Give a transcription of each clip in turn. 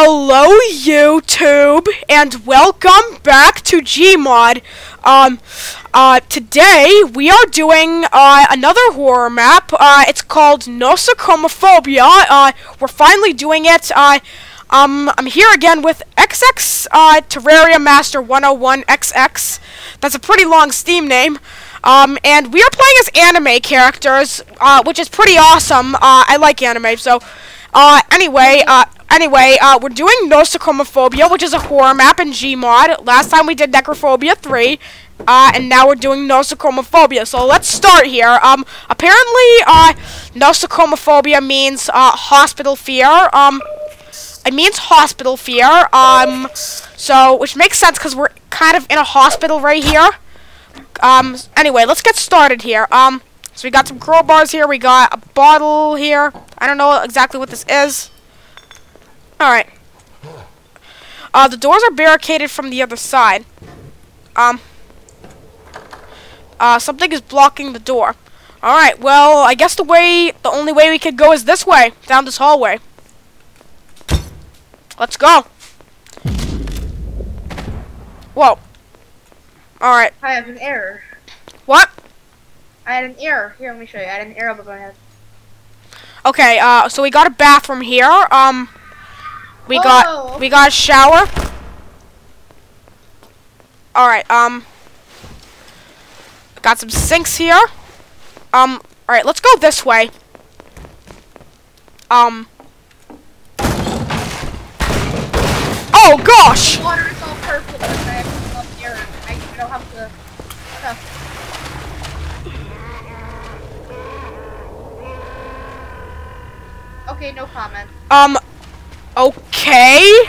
Hello, YouTube, and welcome back to Gmod. Um, uh, today we are doing uh, another horror map. Uh, it's called Nosocomephobia. Uh, we're finally doing it. Uh, um, I'm here again with XX uh, Terraria Master 101 XX. That's a pretty long Steam name. Um, and we are playing as anime characters, uh, which is pretty awesome. Uh, I like anime, so. Uh, anyway, uh, anyway, uh, we're doing Nosocomephobia, which is a horror map in Gmod. Last time we did Necrophobia 3, uh, and now we're doing Nosocomephobia. So let's start here. Um, apparently, uh, Nosocomephobia means, uh, hospital fear. Um, it means hospital fear. Um, so, which makes sense because we're kind of in a hospital right here. Um, anyway, let's get started here. Um, so we got some crowbars here. We got a bottle here. I don't know exactly what this is. Alright. Uh, the doors are barricaded from the other side. Um. Uh, something is blocking the door. Alright, well, I guess the way, the only way we could go is this way, down this hallway. Let's go. Whoa. Alright. I have an error. What? I had an error. Here, let me show you. I had an error above my head. Okay, uh, so we got a bathroom here. Um, we Whoa. got we got a shower. All right. Um, got some sinks here. Um, all right. Let's go this way. Um. Oh gosh! Water is all purple, I have love error. I, I don't have to. Okay, no comment. Um. Okay.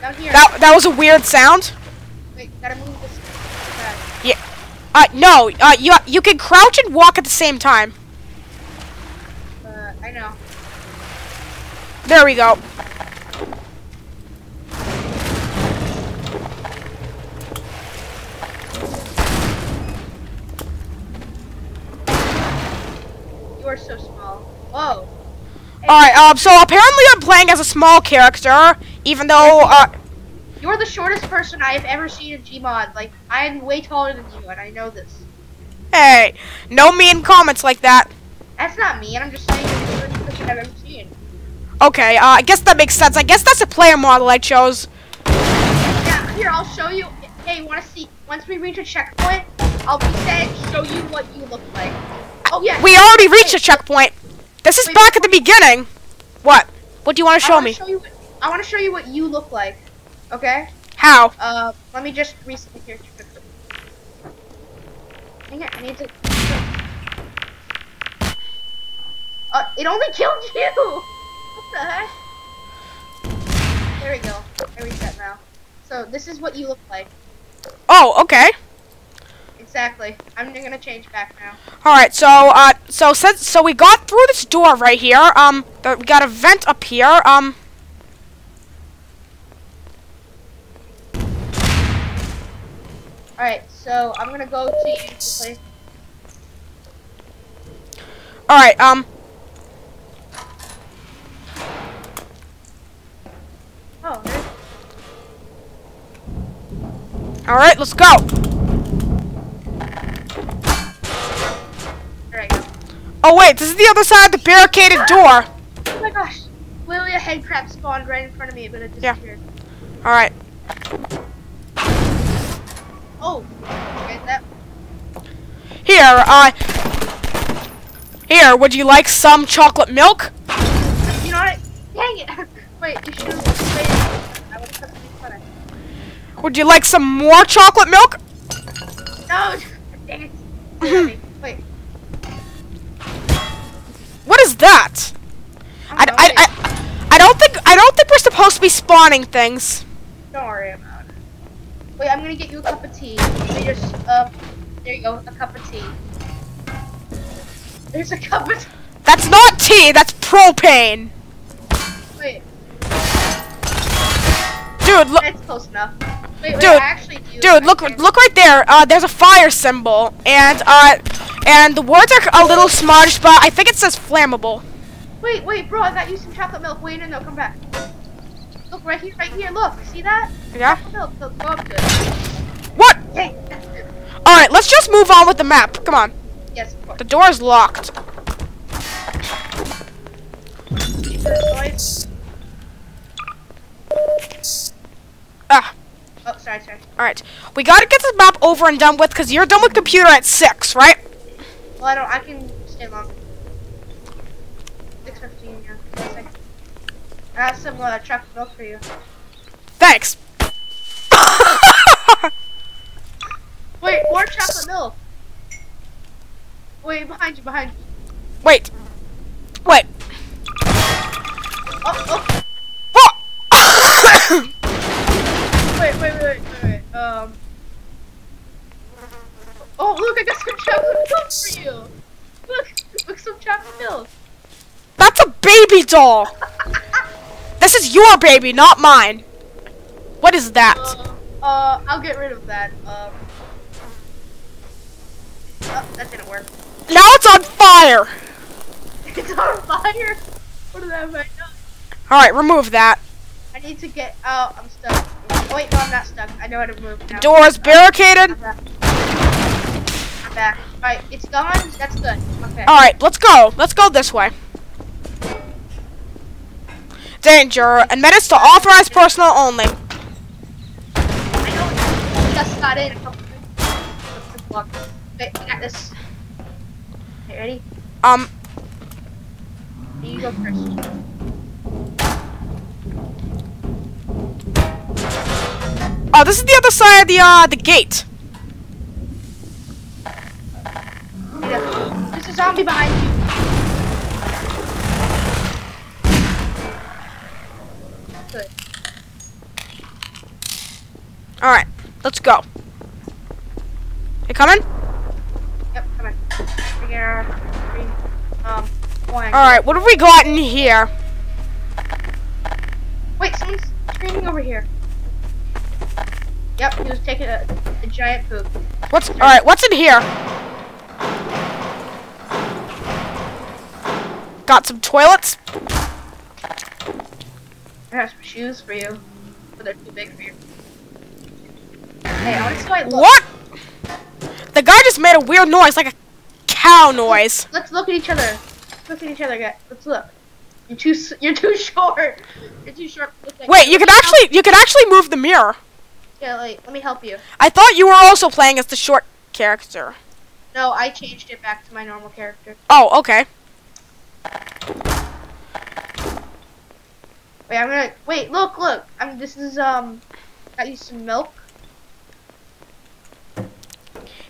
Down here. That that was a weird sound. Wait, gotta move this. Yeah. Uh, no. Uh, you you can crouch and walk at the same time. Uh, I know. There we go. You are so small. Whoa. Alright, um, so apparently I'm playing as a small character, even though, uh, You're the shortest person I have ever seen in Gmod. Like, I am way taller than you, and I know this. hey, no mean comments like that. That's not me, and I'm just saying you're the shortest person I've ever seen. Okay, uh, I guess that makes sense. I guess that's a player model I chose. Yeah, here, I'll show you. Hey, wanna see? Once we reach a checkpoint, I'll be saying, show you what you look like. Oh, yeah. We already reached a checkpoint. This is Wait, back at the beginning. What? What do you want to I show me? Show you I want to show you what you look like. Okay? How? Uh, let me just reset the character. Dang it, I need to. Uh, it only killed you! What the heck? There we go. I reset now. So, this is what you look like. Oh, okay. Exactly. I'm gonna change back now. Alright, so, uh, so since, so we got through this door right here, um, we got a vent up here, um, Alright, so I'm gonna go to you to alright, um, Oh, there's. alright, let's go. There I go. Oh wait, this is the other side of the barricaded door. Oh my gosh! Literally a head crab spawned right in front of me, but it disappeared. Yeah. Alright. Oh! Okay, that. Here, uh, here, would you like some chocolate milk? You know what? Dang it! Wait, you should have waited. I would have funny. Would you like some more chocolate milk? No! Dang it! be spawning things. Don't worry about it. Wait, I'm gonna get you a cup of tea. Just, uh, there you go, a cup of tea. There's a cup of That's not tea, that's propane. Wait, Dude, look, that's close enough. Wait, wait, Dude, I actually do. dude, look, look right there. Uh, there's a fire symbol, and, uh, and the words are a little smudged, but I think it says flammable. Wait, wait, bro, I got you some chocolate milk. Wait, no, no, come back. Right here, right here. Look, see that? Yeah? Milk. Go go up to it. What? Hey. Alright, let's just move on with the map. Come on. yes, of course. The door is locked. Keep this noise. Ah. Oh, sorry, sorry. Alright. We gotta get this map over and done with because you're done with computer at 6, right? Well, I don't. I can stay long. Six fifteen. Yeah. I have some uh, chocolate milk for you. Thanks. Wait, more chocolate milk. Wait, behind you, behind you. Wait. Wait. Oh, oh. Oh! Wait, wait, wait, wait, wait, wait. Um. Oh, look, I got some chocolate milk for you. Look, look, some chocolate milk. That's a baby doll. This is your baby, not mine. What is that? Uh, uh, I'll get rid of that. Um. Oh, that didn't work. Now it's on fire. It's on fire. What did that mean? Alright, remove that. I need to get out. I'm stuck. Oh, wait, no, I'm not stuck. I know how to move The now. is barricaded. I'm back. I'm back. Alright, it's gone. That's good. Okay. Alright, let's go. Let's go this way. Danger. Admittance to authorized personnel only. I know just got in a couple minutes. Wait, I got this. Okay, ready? Um, You go first. oh, this is the other side of the, uh, the gate. There's a zombie behind you. Good. Alright, let's go. You coming? Yep, come on. Three, um, one. Alright, what have we got in here? Wait, someone's screaming over here. Yep, he was taking a, a giant poop. What's, alright, what's in here? Got some toilets. I have some shoes for you, but they're too big for you. Hey, I want to see look. What? The guy just made a weird noise, like a cow noise. Let's look at each other. Look at each other, guys. Let's look. You're too. You're too short. You're too short. like Wait, you can actually, you can actually move the mirror. Yeah, like, let me help you. I thought you were also playing as the short character. No, I changed it back to my normal character. Oh, okay. Wait, I'm gonna. Wait, look, look. I'm. This is um. Got you some milk.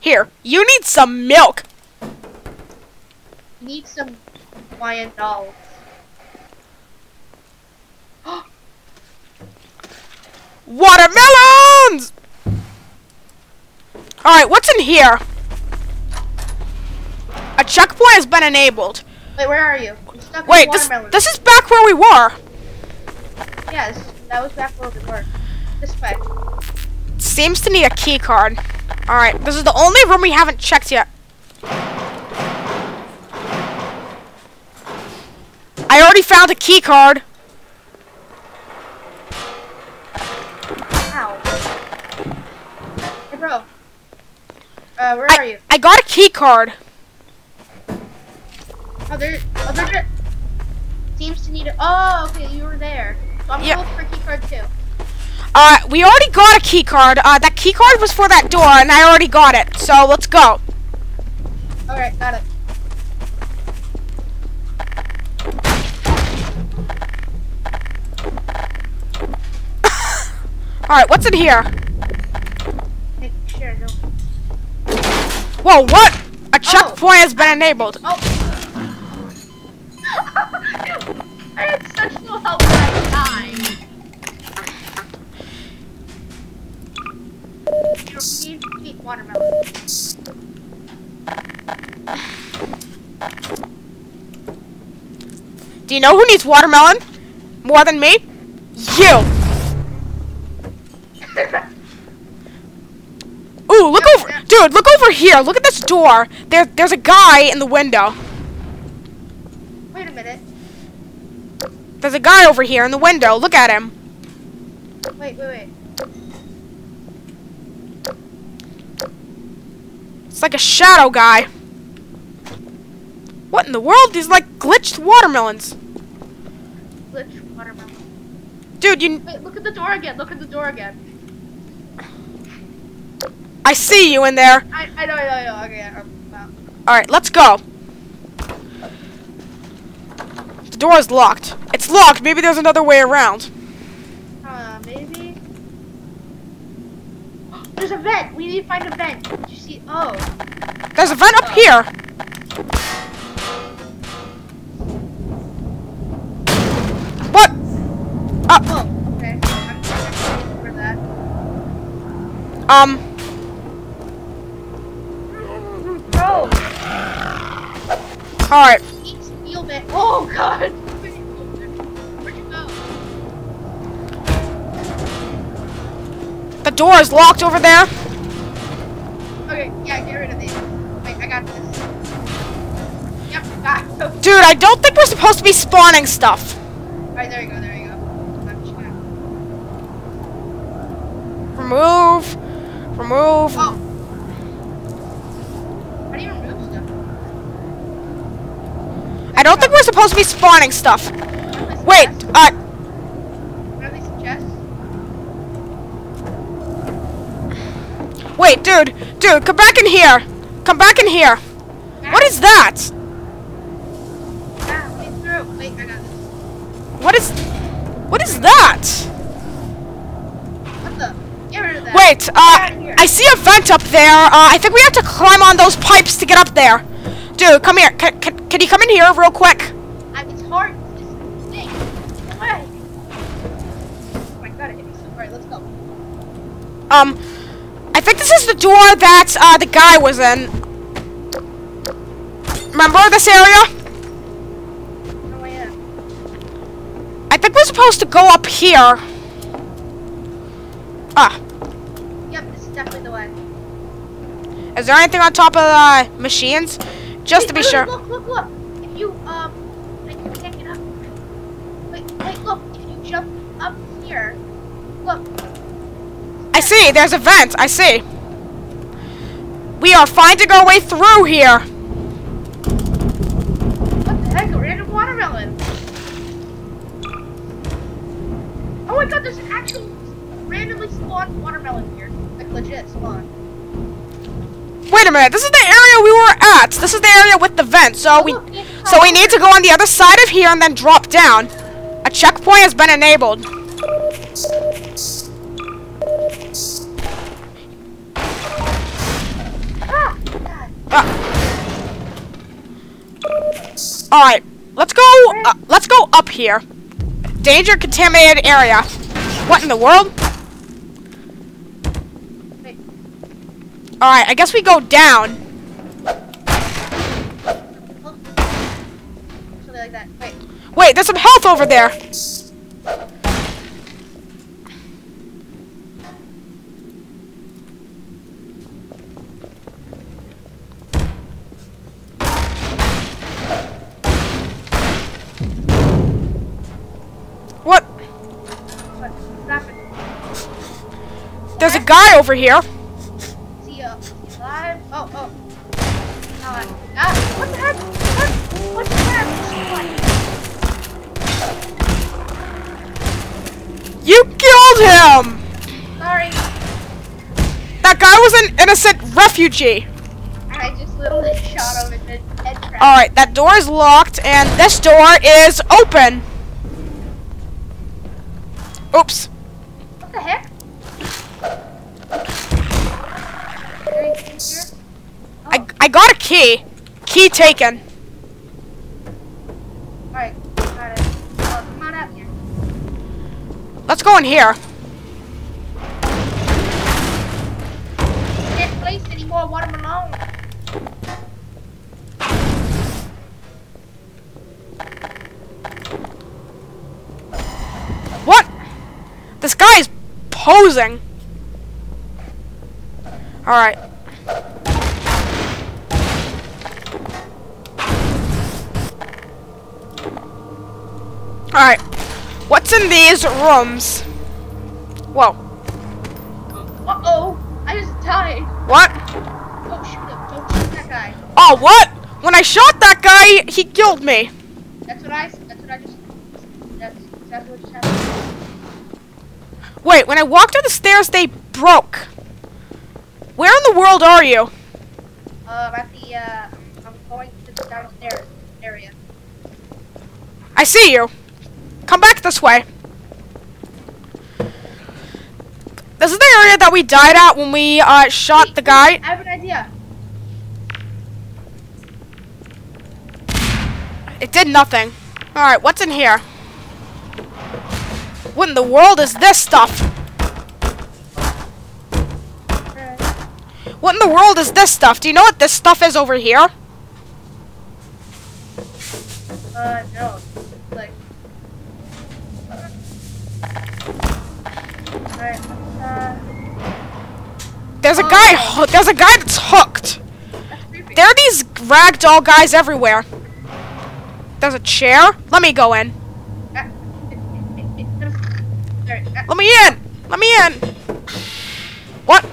Here, you need some milk. Need some Hawaiian dolls. Watermelons! Alright, what's in here? A checkpoint has been enabled. Wait, where are you? Stuck Wait, this, this is back where we were. Yes, that was back where we were. This way. Seems to need a key card. Alright, this is the only room we haven't checked yet. I already found a key card. Ow. Hey, bro. Uh, where are I, you? I got a key card. Oh, there. Oh, there. Seems to need a. Oh, okay, you were there. So I'm look for a key card too. Uh, we already got a key card. Uh, that key card was for that door, and I already got it. So let's go. All right, got it. Alright, what's in here? Sure. No. Whoa, what? A checkpoint has been enabled. Oh. I had such low health that I died. You need to eat watermelon. Do you know who needs watermelon? More than me? You! Ooh, look over, dude, look over here. Look at this door. There, there's a guy in the window. Wait a minute. There's a guy over here in the window. Look at him. wait, wait, wait. It's like a shadow guy. What in the world? These like glitched watermelons. Glitch watermelon. Dude, you Wait, look at the door again. Look at the door again. I see you in there. I, I know, I know, I know. Okay, um, wow. Alright, let's go. The door is locked. It's locked. Maybe there's another way around. Uh, maybe. There's a vent. We need to find a vent. Did you see? Oh. There's a vent up here. What? Uh, Oh. Okay. For that. um, Oh. alright. Steel vent. Oh God. Door is locked over there. Okay. Yeah. Get rid of these. Wait. I got this. Yep. Got. Dude, I don't think we're supposed to be spawning stuff. Alright. There you go. There you go. Remove. Remove. Oh. How do you remove stuff? I don't think we're supposed to be spawning stuff. Wait, uh, are these chests? Wait, dude, dude, come back in here. Come back in here. What is that? What is, what is that? What the? Get rid of that. Wait, uh. I see a vent up there. Uh, I think we have to climb on those pipes to get up there. Dude, come here. Can, can, can you come in here real quick? I. Um, I think this is the door that, uh, the guy was in. Remember this area? No way. I think we're supposed to go up here. Ah, Yep, this is definitely the way. is there anything on top of the machines? Just to be Wait, sure. Look, look, look. If you, um, I I can't get up. Wait, wait, look. If you jump up here, look. I see, there's a vent. I see. We are finding our way through here. What the heck? A random watermelon. Oh my god, there's an actual randomly spawned watermelon here. Like legit spawn. Wait a minute, this is the area we were at. This is the area with the vent. So we oh, look, so we need to go on the other side of here and then drop down. A checkpoint has been enabled. All right, let's go. Uh, let's go up here. Danger contaminated area. What in the world? All right, I guess we go down. look. Something like that. Wait. Wait, there's some health over there. What? What? What happened? There's a guy over here. Is he, alive? Oh, oh. No, I, ah, what the heck? What? What's that? You killed him. Sorry. That guy was an innocent refugee. I just literally shot him in the head crack. All right, that door is locked, and this door is open. Oops. What the heck? Is there anything here? Oh, I, I got a key. Key taken. alright. Got it. Oh, come on out here. Let's go in here. Can't place any more watermelon. What? This guy is posing. All right. All right. What's in these rooms? Whoa. Uh oh! I just died. What? Don't shoot him. Don't shoot that guy. Oh, what? When I shot that guy, he killed me. That's what I. That's what I just. That's exactly what just happened. Wait, when I walked up the stairs, they broke. Where in the world are you? Um, at the. Uh, I'm going to the downstairs area. I see you. Come back this way. This is the area that we died at when we uh, shot the guy. I have an idea. It did nothing. Alright, what's in here? What in the world is this stuff? What in the world is this stuff? Do you know what this stuff is over here? Uh, no. Like. Alright. Uh, There's a Oh. Guy. There's a guy that's hooked. There are these ragdoll guys everywhere. There's a chair. Let me go in. Let me in. Let me in. What?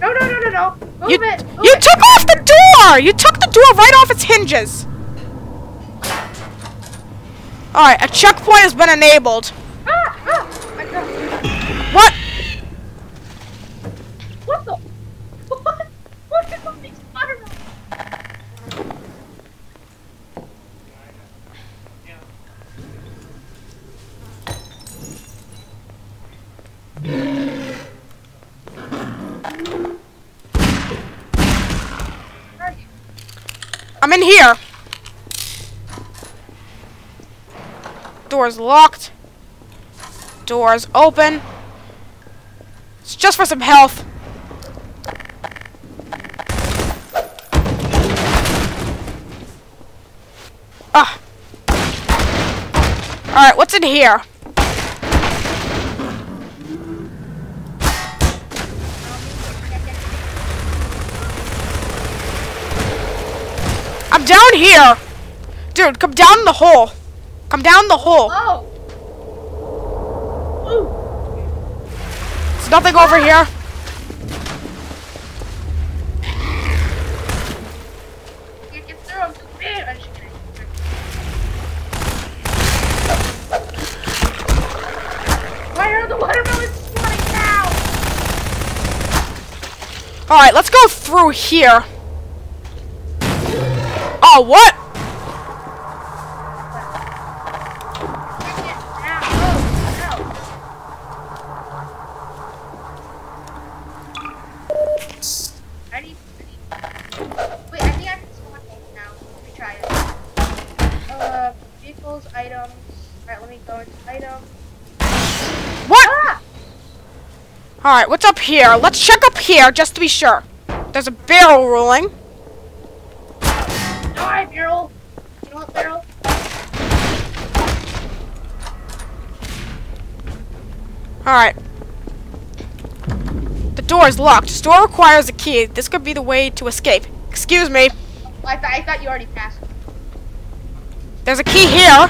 No, no, no, no, no. Move You, it. Move you it. took off the door! You took the door right off its hinges! Alright, a checkpoint has been enabled. Ah, ah, my God. What? What the? What? What is the big Spider-Man? Where are you? I'm in here. Door's locked. Door's open. It's just for some health. Ah. Alright, what's in here? Down here. Dude, come down the hole. Come down the hole. Oh! Ooh! There's nothing over ah. here. Get through, I'm too big! I'm just kidding. Why are the watermelons spawning now? Alright, let's go through here. Oh, what? Alright, what's up here? Let's check up here just to be sure. There's a barrel rolling. Alright. The door is locked. This door requires a key. This could be the way to escape. Excuse me. I, th- I thought you already passed. There's a key here.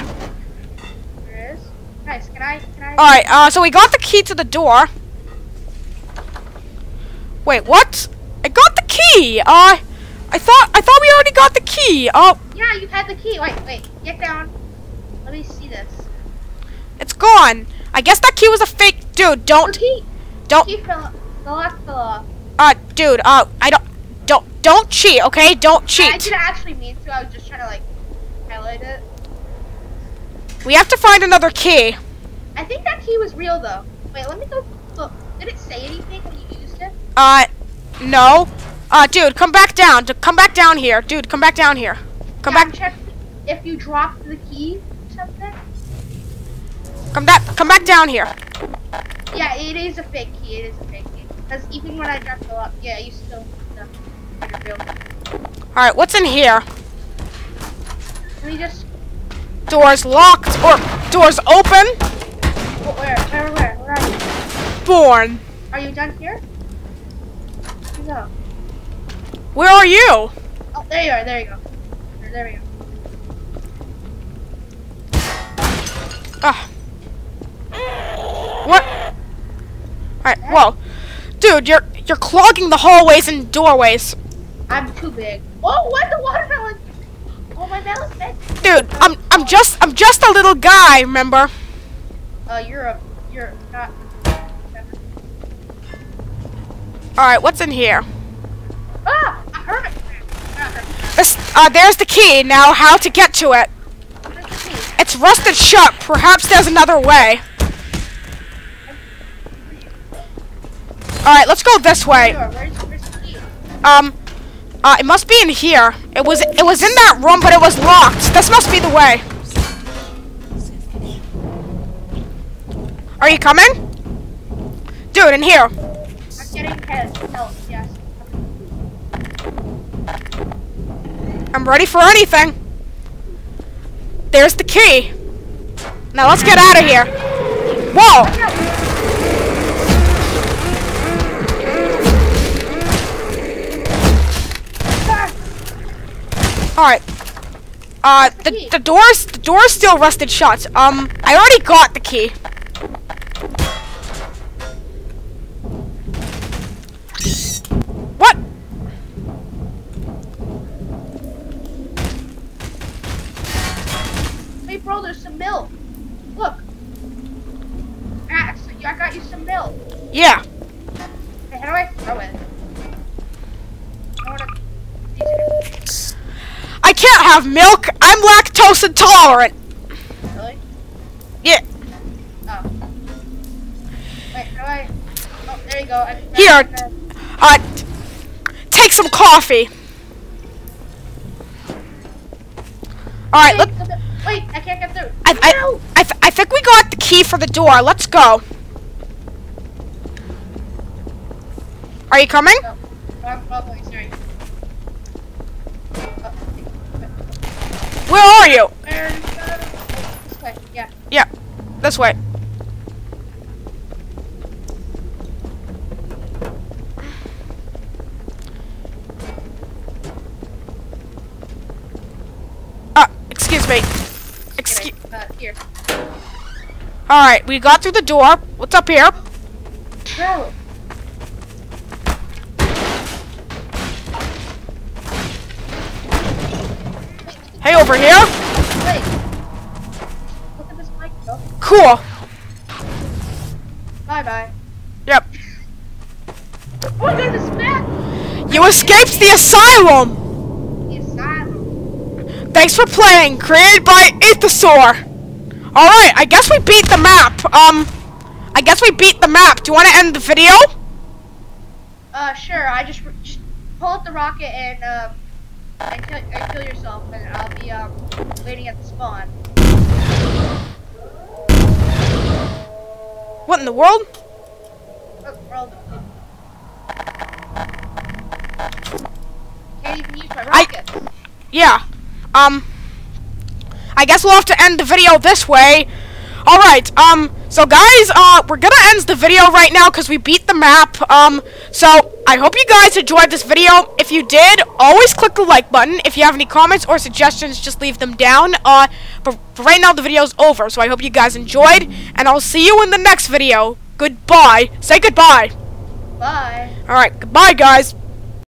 There is. Nice. Can I? Can I? Alright, uh, so we got the key to the door. Wait, what? I got the key! Uh, I thought, I thought we already got the key. Oh, Yeah, you had the key. Wait, wait. Get down. Let me see this. it's gone. I guess that key was a fake. Dude, don't, key. don't, Key fell. The lock fell off. uh, dude, uh, I don't, don't, don't cheat, okay? Don't cheat. I didn't actually mean to. I was just trying to like highlight it. We have to find another key. I think that key was real though. Wait, let me go look. Did it say anything when you used it? Uh, no. Uh, dude, come back down. Come back down here. Dude, come back down here. Come Yeah, back, Check if you dropped the key or something. Come back, come back down here. Yeah, it is a fake key. It is a fake key. Because even when I dropped the lock, yeah, you still. No, it's real. Alright, what's in here? Let me just. Doors locked or doors open? Where? Where? Where? Where are you? Born. Are you done here? Go? Where are you? Oh, there you are. There you go. There, there we go. Ugh. What? Alright, whoa. Dude, you're you're clogging the hallways and doorways. I'm too big. Oh, what the watermelon? Oh, my melon's dead. Dude, I'm I'm just I'm just a little guy, remember? Uh, you're a, you're not. Alright, what's in here? Ah, I heard it. Not heard it. This, uh, there's the key. Now, how to get to it? It's rusted shut. Perhaps there's another way. Alright, let's go this way. Um, uh, it must be in here. It was, it was in that room, but it was locked. This must be the way. Are you coming? Dude, in here. I'm getting. Help, yes. I'm ready for anything. There's the key. Now let's get out of here. Whoa! Alright. Uh, the, the door's, the door's still rusted shut. Um, I already got the key. What? Hey, bro, there's some milk. Look. Ah, so I got you some milk. Yeah. Hey, how do I throw it? I wanna... I can't have milk. I'm lactose intolerant. Really? Yeah. Oh. Wait, how do I... Oh, there you go. I Here. Uh, take some coffee. All right, look Wait, I can't get through. I, I, No! I, th- I think we got the key for the door. Let's go. Are you coming? No. I'm probably sorry. Where are you? This way, yeah. Yeah, this way. Uh, excuse me. Excuse. Uh, here. All right, we got through the door. What's up here? Bro, over here. wait. Look at this mic, bro. Cool. Bye bye. Yep. Oh my god, this map! You escaped the asylum. The asylum. Thanks for playing. Created by Ithosaur. All right, I guess we beat the map. Um, I guess we beat the map. Do you want to end the video? Uh, sure. I just just pull up the rocket and um and kill, and kill yourself, and I'll be um waiting at the spawn. What in the world? The- Can't even use my I- Yeah. Um, I guess we'll have to end the video this way. All right. Um, so guys, uh, we're gonna end the video right now because we beat the map. Um, so I hope you guys enjoyed this video. If you did, always click the like button. If you have any comments or suggestions, just leave them down. Uh, but for right now, the video's over. So I hope you guys enjoyed, and I'll see you in the next video. Goodbye. Say goodbye. Bye. All right. Goodbye, guys.